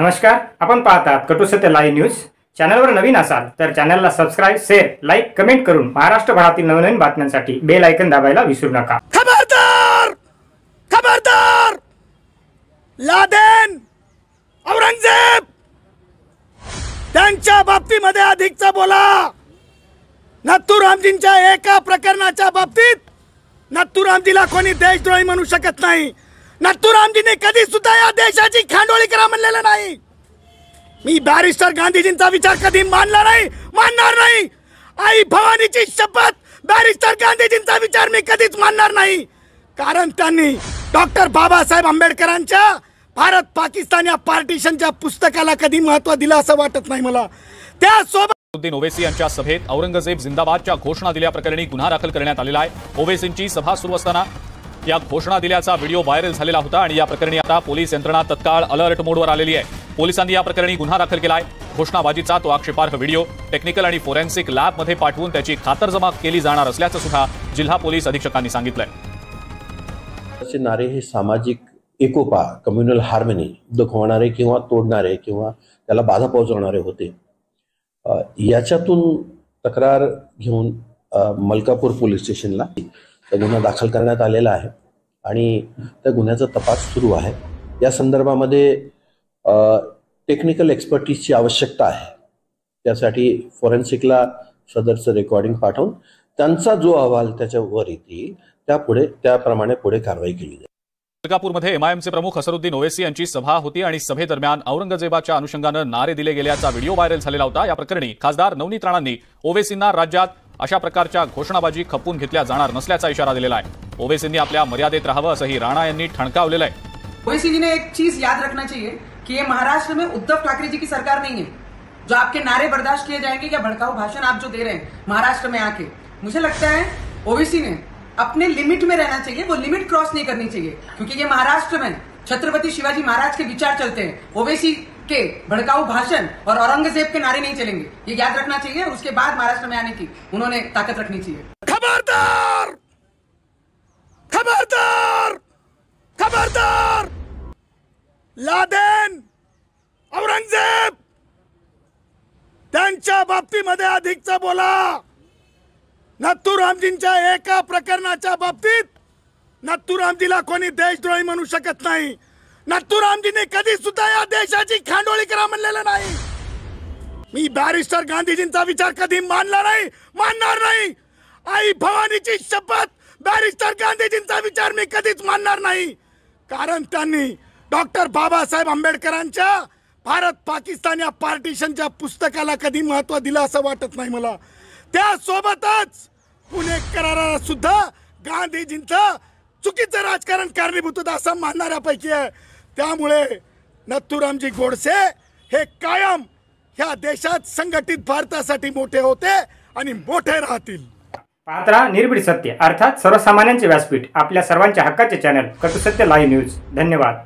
नमस्कार आपण पाहतात कटुसत्य लाईव्ह न्यूज चॅनलवर नवीन असाल तर चॅनलला सबस्क्राईब शेअर लाईक कमेंट करून महाराष्ट्रभरातील नवनवीन बातम्यांसाठी बेल ऐकन दाबायला विसरू नका. खबरदार! खबरदार! लादेन औरंगजेब! त्यांच्या बाबतीमध्ये अधिकचा बोला! नथुरामजींच्या एका प्रकरणाच्या बाबतीत नथुरामजीला कोणी देशद्रोही म्हणू शकत नाही. नथुरामजींनी कधी सुद्धा या देशाची खांडोळी करा म्हणलेलं नाही. मी बॅरिस्टर गांधीजींचा विचार कधी मानला नाही मानणार नाही. आई भवानीची शपथ बॅरिस्टर गांधीजींचा विचार मी कधीच मानणार नाही. कारण त्यांनी डॉक्टर बाबासाहेब आंबेडकरांच्या भारत पाकिस्तान या पार्टिशनच्या पुस्तकाला कधी महत्त्व दिलं असं वाटत नाही मला. त्यासोबत असदुद्दीन ओवेसी यांच्या सभेत औरंगजेब जिंदाबादच्या घोषणा दिल्याप्रकरणी गुन्हा दाखल करण्यात आलेला आहे. ओवेसींची सभा सुरू असताना या घोषणा दिल्याचा व्हिडिओ व्हायरल झालेला होता आणि या प्रकरणी आता पोलीस यंत्रणा तत्काळ अलर्ट मोडवर आलेली आहे. पोलिसांनी या प्रकरणी गुन्हा दाखल केला आहे. घोषणाबाजीचा तो आक्षेपार्ह व्हिडिओ टेक्निकल आणि फोरेन्सिक लॅबमध्ये पाठवून त्याची खातरजमा केली जाणार असल्याचं सुद्धा जिल्हा पोलीस अधीक्षकांनी सांगितलंय. नारे हे सामाजिक एकोपा कम्युनल हार्मनी दुखवणारे किंवा तोडणारे किंवा त्याला बाधा पोहोचवणारे होते. याच्यातून तक्रार घेऊन मलकापूर पोलीस स्टेशनला तो गुन्हा दाखल करण्यात आलेला आहे आणि त्या गुन्ह्याचा तपास सुरू आहे. या संदर्भामध्ये टेक्निकल एक्सपर्टीजची आवश्यकता आहे. त्यासाठी फॉरेन्सिकला सदरचं रेकॉर्डिंग पाठवून त्यांचा जो अहवाल त्याच्यावर येतील त्यापुढे त्याप्रमाणे पुढे कारवाई केली जाईल. मलकापूरमध्ये एमआयएमचे प्रमुख असरुद्दीन ओवेसी यांची सभा होती आणि सभेदरम्यान औरंगजेबाच्या अनुषंगानं नारे दिले गेल्याचा व्हिडिओ व्हायरल झालेला होता. या प्रकरणी खासदार नवनीत राणांनी ओवेसींना राज्यात अशा प्रकारच्या घोषणाबाजी खपवून घेतल्या जाणार नसल्याचा इशारा दिलेला आहे. ओवेसींनी आपल्या मर्यादेत राहावं असंही राणा यांनी ठणकावलेलं आहे. ओवेसी जी ने एक चीज याद रखना चाहिए कि ये महाराष्ट्र में उद्धव ठाकरे जी की सरकार नहीं है। जो आपके नारे बर्दाश्त किए जाएंगे या भड़काऊ भाषण आप जो दे रहे हैं महाराष्ट्र में आके। मुझे लगता है ओवेसी ने अपने लिमिट में रहना चाहिए वो लिमिट क्रॉस नहीं करनी चाहिए क्योंकि ये महाराष्ट्र में छत्रपति शिवाजी महाराज के विचार चलते हैं। ओवेसी के भड़काऊ भाषण और औरंगजेब के नारे नहीं चलेंगे। ये याद रखना चाहिए उसके बाद महाराष्ट्र में आने की उन्होंने ताकत रखनी चाहिए। खबरदार! खबरदार! खबरदार! लादेन औरंगजेब त्यांच्या बाबतीमध्ये अधिकचा बोला. नथुरामजींच्या एका प्रकरणाच्या बाबतीत नथुरामजीला कोणी देशद्रोही म्हणू शकत नाही. नथुरामजींनी कधी सुद्धा या देशाची खांडोळी करा म्हणलेलं नाही. मी बॅरिस्टर गांधीजींचा विचार कधी मानला नाही मानणार नाही. आई भवानीची शपथ बॅरिस्टर गांधीजींचा विचार मी कधीच मानणार नाही. कारण त्यांनी डॉक्टर बाबासाहेब आंबेडकरांच्या भारत पाकिस्तान या पार्टिशनच्या पुस्तकाला कधी महत्त्व दिलं असं वाटत नाही मला. त्यासोबतच पुणे कराराला सुद्धा गांधीजींचं चुकीचं राजकारण कारणीभूत होतं असं मानणाऱ्यापैकी आहे. त्यामुळे नथुरामजी गोडसे हे कायम ह्या देशात संघटित भारतासाठी मोठे होते आणि मोठे राहतील. पात्रा निर्भीड सत्य अर्थात सर्वसामान्यांचे व्यासपीठ आपल्या सर्वांच्या हक्काचे चॅनल कटुसत्य लाईव्ह न्यूज धन्यवाद.